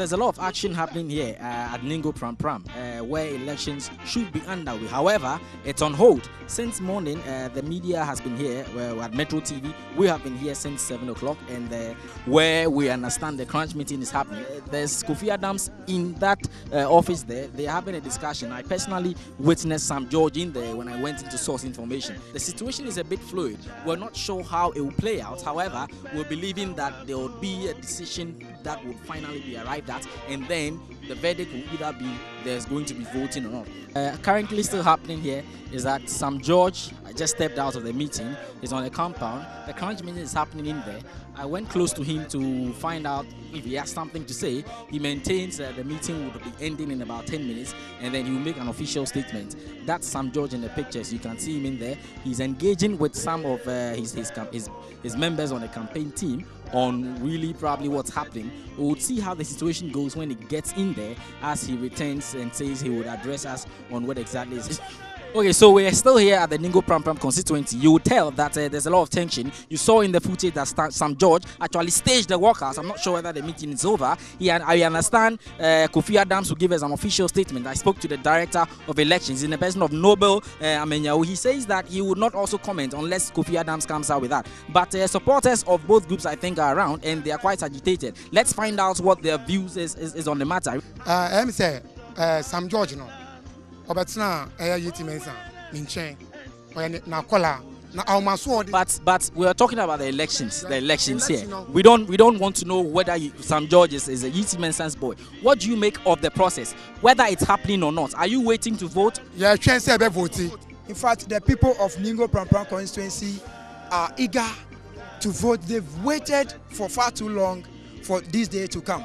there's a lot of action happening here uh, at Ningo Pram Pram, uh, where elections should be underway. However, it's on hold. Since morning, uh, the media has been here We're at Metro TV. We have been here since 7 o'clock, and uh, where we understand the crunch meeting is happening. There's Kofi Adams in that uh, office there. They're having a discussion. I personally witnessed Sam George in there when I went into source information. The situation is a bit fluid. We're not sure how it will play out. However, we're believing that there will be a decision that would finally be arrived at, and then the verdict will either be there's going to be voting or not. Uh, currently, still happening here is that Sam George I just stepped out of the meeting. He's on the compound. The crunch meeting is happening in there. I went close to him to find out if he has something to say. He maintains that the meeting would be ending in about 10 minutes, and then he will make an official statement. That's Sam George in the pictures. You can see him in there. He's engaging with some of uh, his, his, his his members on the campaign team on really probably what's happening. We would see how the situation goes when he gets in there as he returns and says he would address us on what exactly is. Okay, so we're still here at the Ningo Pram Pram constituency. You would tell that uh, there's a lot of tension. You saw in the footage that Sam George actually staged the workers. I'm not sure whether the meeting is over. He and I understand uh, Kofi Adams will give us an official statement. I spoke to the director of elections in the person of Noble uh. He says that he would not also comment unless Kofi Adams comes out with that. But uh, supporters of both groups, I think, are around and they are quite agitated. Let's find out what their views is, is, is on the matter. ɛm sɛ ɛɛ sam george no ɔbɛtena ɛyɛ yiti mensa ne nkyɛn ɔyɛ n'akɔla na ahomaso ɔde. But but we are talking about the elections, the elections here. Election, no. We don't we don't want to know whether you, Sam George is, is a UT Mensah's boy. What do you make of the process, whether it's happening or not? Are you waiting to vote? yɛtwɛn sɛ ɛbɛ voti In fact, the people of Ningo Prampram constituency are eager to vote. They've waited for far too long for this day to come.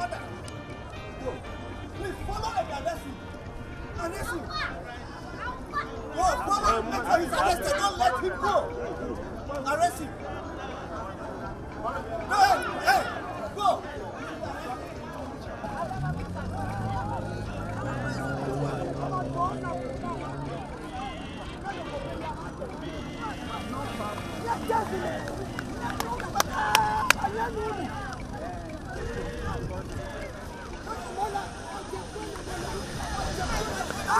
That's the order. Go. Please follow and arrest him. Arrest him. Go, follow. After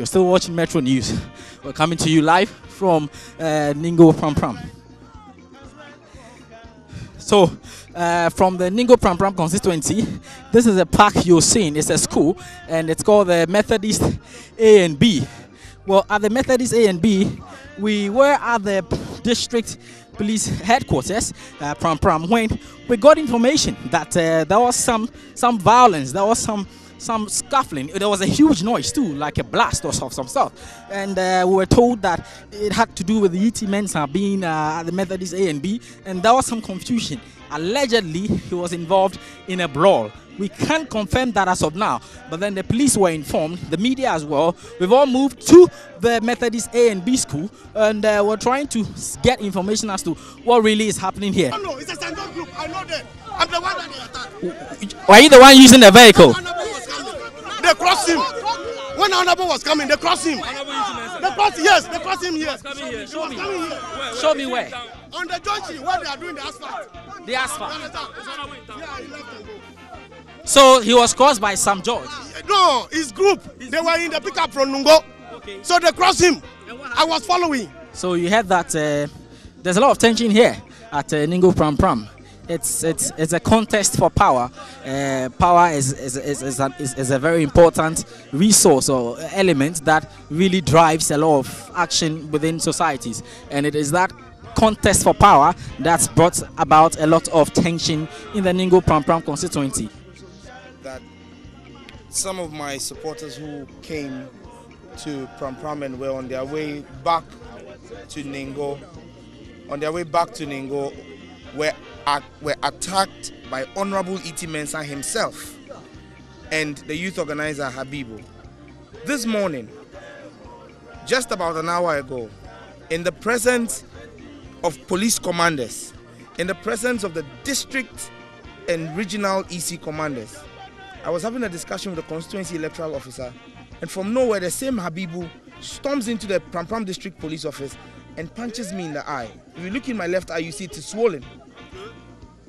You're still watching Metro News. We're coming to you live from uh, Ningo Pram Pram. So, uh, from the Ningo Pram Pram constituency, this is a park you're seeing. It's a school, and it's called the Methodist A and B. Well, at the Methodist A and B, we were at the district police headquarters, uh, Pram Pram, when we got information that uh, there was some some violence, there was some some scuffling. There was a huge noise too, like a blast or some some stuff. And uh, we were told that it had to do with the ET Mensah being uh, at the Methodist A and B, and there was some confusion. Allegedly, he was involved in a brawl. We can't confirm that as of now, but then the police were informed, the media as well. We've all moved to the Methodist A and B school, and uh, we're trying to get information as to what really is happening here. No, it's a group. I know them. I'm the one that they attacked. Were you the one using the vehicle? Honorable was coming. They crossed him. When Honorable was coming, they crossed him. They crossed, yes, they crossed him here. coming Show me. here. Show me where. on the junction where they are doing the asphalt. The asphalt. Yeah, he left and go. So he was crossed by Sam George. No, his group. They were in the pickup from Nungo. So they crossed him. I was following. So you heard that uh, there's a lot of tension here at uh, Ningo Pram Pram. It's, it's, it's a contest for power. Uh, power is, is, is, is, a, is, is a very important resource or element that really drives a lot of action within societies. And it is that contest for power that's brought about a lot of tension in the Ningo Pram Pram constituency. that some of my supporters who came to Pram Pram and were on their way back to Ningo, on their way back to Ningo, were, were attacked by Honorable E.T. Mensah himself and the youth organizer Habibu. This morning, just about an hour ago, in the presence of police commanders, in the presence of the district and regional EC commanders, I was having a discussion with the constituency electoral officer, and from nowhere, the same Habibu storms into the Pram Pram district police office and punches me in the eye. If you look in my left eye, you see it is swollen.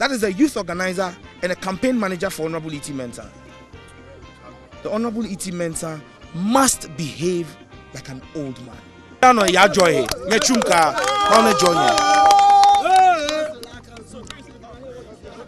That is a youth organizer and a campaign manager for Honorable E.T. Mensah. The Honorable E.T. Mensah must behave like an old man.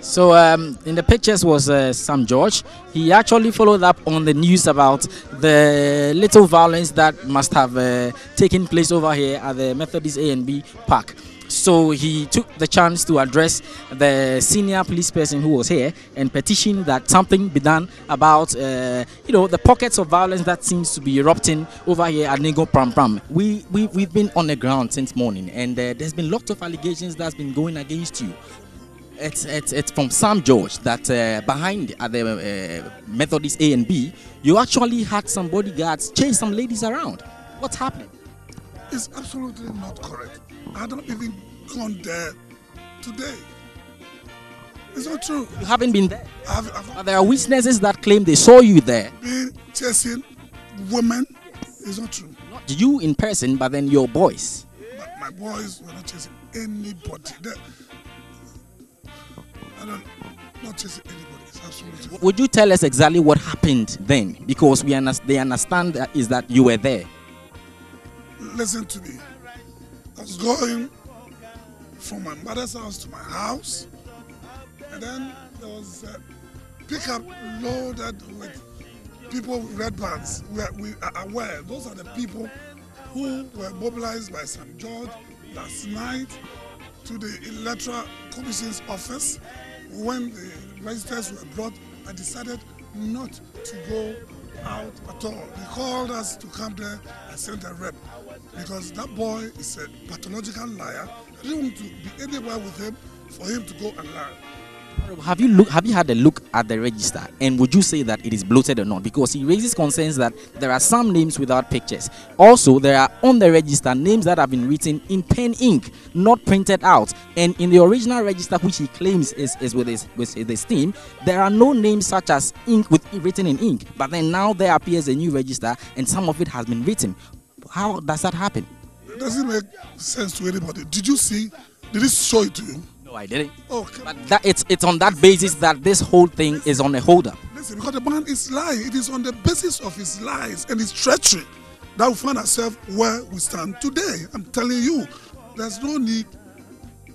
So um, in the pictures was uh, Sam George. He actually followed up on the news about the little violence that must have uh, taken place over here at the Methodist A and B Park. So he took the chance to address the senior police person who was here and petition that something be done about, uh, you know, the pockets of violence that seems to be erupting over here at Ningo Pram Pram. We, we, we've been on the ground since morning and uh, there's been lots of allegations that's been going against you it's, it's, it's from Sam George that uh, behind at the uh, Methodist A and B, you actually had some bodyguards chase some ladies around. What's happening? It's absolutely not correct. I don't even gone there today. It's not true. You haven't been there. I've, I've But there are witnesses that claim they saw you there. been chasing women. It's not true. Not you in person, but then your boys. My, my boys were not chasing anybody. They, I don't, not chasing anybody. It's absolutely true. Would you tell us exactly what happened then? Because we understand, they understand that is that you were there. Listen to me. Was going from my mother's house to my house, and then there was a pickup loaded with people with red bands. We are, we are aware those are the people who were mobilized by Sam George last night to the Electoral Commission's office when the registers were brought. I decided not to go out at all. He called us to come there. and send a rep because that boy is a pathological liar. I didn't want to be anywhere with him for him to go and lie. Have you look? Have you had a look at the register? And would you say that it is bloated or not? Because he raises concerns that there are some names without pictures. Also, there are on the register names that have been written in pen ink, not printed out. And in the original register, which he claims is, is with his with his team, there are no names such as ink with written in ink. But then now there appears a new register, and some of it has been written. How does that happen? It doesn't make sense to anybody. Did you see? Did it show it to you? No, I didn't. Okay. Oh, but that it's it's on that basis that this whole thing is on a hold up. Listen, because the man is lying. It is on the basis of his lies and his treachery that we find ourselves where we stand today. I'm telling you, there's no need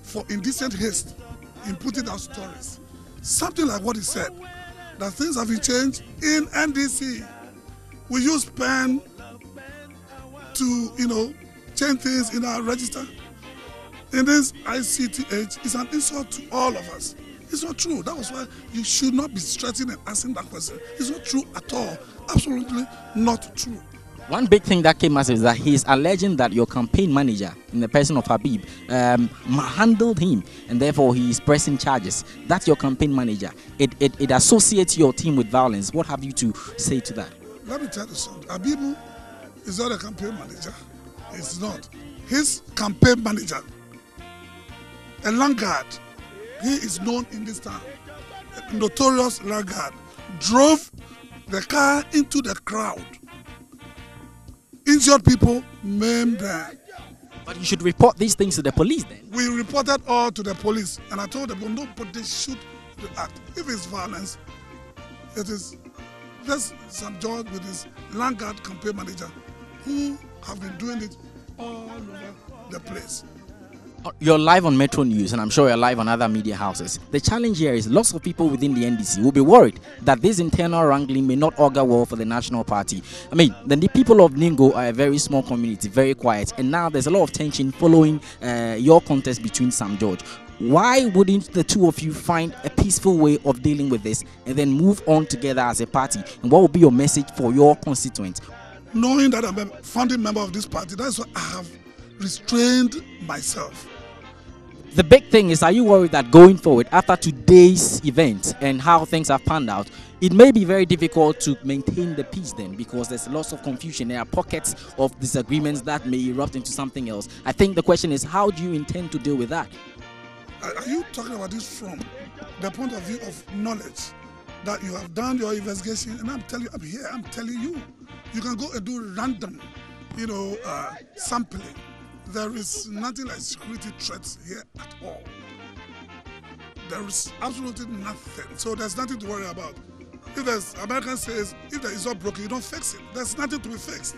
for indecent haste in putting out stories. Something like what he said, that things have been changed in NDC. We use pen to, you know, change things in our register. In this ICT age, it's an insult to all of us. It's not true. That was why you should not be stretching and asking that question. It's not true at all. Absolutely not true. One big thing that came out is that he's alleging that your campaign manager, in the person of Habib, um, handled him, and therefore he is pressing charges. That's your campaign manager. It, it, it associates your team with violence. What have you to say to that? Let me tell you something. Abibu is not a campaign manager. He's not. His campaign manager, a Landguard, he is known in this town, a notorious Landguard, drove the car into the crowd, injured people, maimed them. But you should report these things to the police then. We reported all to the police, and I told them, nobody should react. If it's violence, it is just Sam George with his Landguard campaign manager who have been doing it all over the place. You're live on Metro News, and I'm sure you're live on other media houses. The challenge here is lots of people within the NDC will be worried that this internal wrangling may not augur well for the National Party. I mean, the, the people of Ningo are a very small community, very quiet, and now there's a lot of tension following uh, your contest between Sam George. Why wouldn't the two of you find a peaceful way of dealing with this and then move on together as a party? And what would be your message for your constituents? Knowing that I'm a founding member of this party, that's why I have restrained myself. The big thing is, are you worried that going forward, after today's event and how things have panned out, it may be very difficult to maintain the peace then because there's lots of confusion. There are pockets of disagreements that may erupt into something else. I think the question is, how do you intend to deal with that? Are you talking about this from the point of view of knowledge that you have done your investigation? And I'm telling you, I'm here, I'm telling you, you can go and do random, you know, uh, sampling. There is nothing like security threats here at all. There is absolutely nothing. So there's nothing to worry about. If there's American says if there is not broken, you don't fix it. There's nothing to be fixed.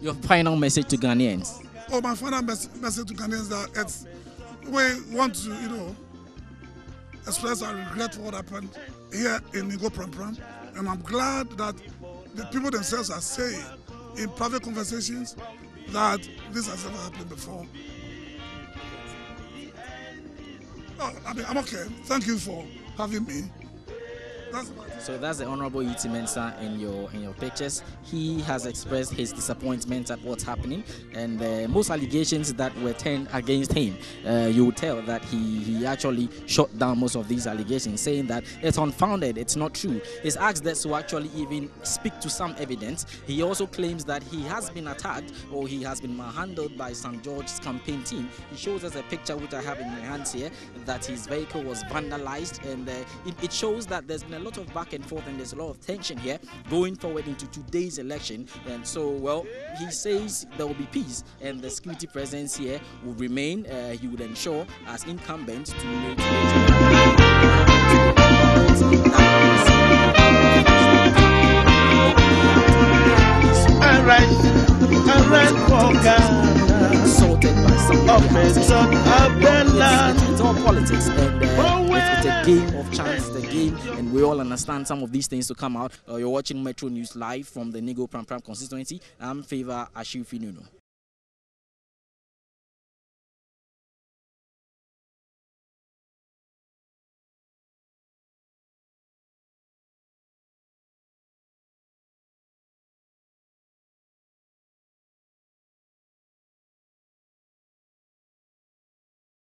Your final message to Ghanaians. Oh, my final mes- message to Ghanaians that it's we want to, you know, express our regret for what happened here in Ningo Pram Pram. And I'm glad that the people themselves are saying in private conversations that this has never happened before. Oh, I mean, I'm okay. Thank you for having me. So that's the Honorable E.T. Mensah in your in your pictures. He has expressed his disappointment at what's happening, and most allegations that were turned against him, uh, you tell that he he actually shot down most of these allegations, saying that it's unfounded, it's not true. He's asked us to actually even speak to some evidence. He also claims that he has been attacked or he has been manhandled by Sam George's campaign team. He shows us a picture which I have in my hands here that his vehicle was vandalized, and uh, it, it shows that there's been a lot of back and forth and there's a lot of tension here going forward into today's election. And so, well, he says there will be peace and the security presence here will remain. Uh, he would ensure as incumbent to assaulted by somebody else. It's, it's all politics and uh, it's, a game of chance, a game, and we all understand some of these things to come out. Uh, you're watching Metro News live from the Ningo Pram Pram constituency. I'm Favour Ashifi Nunoo.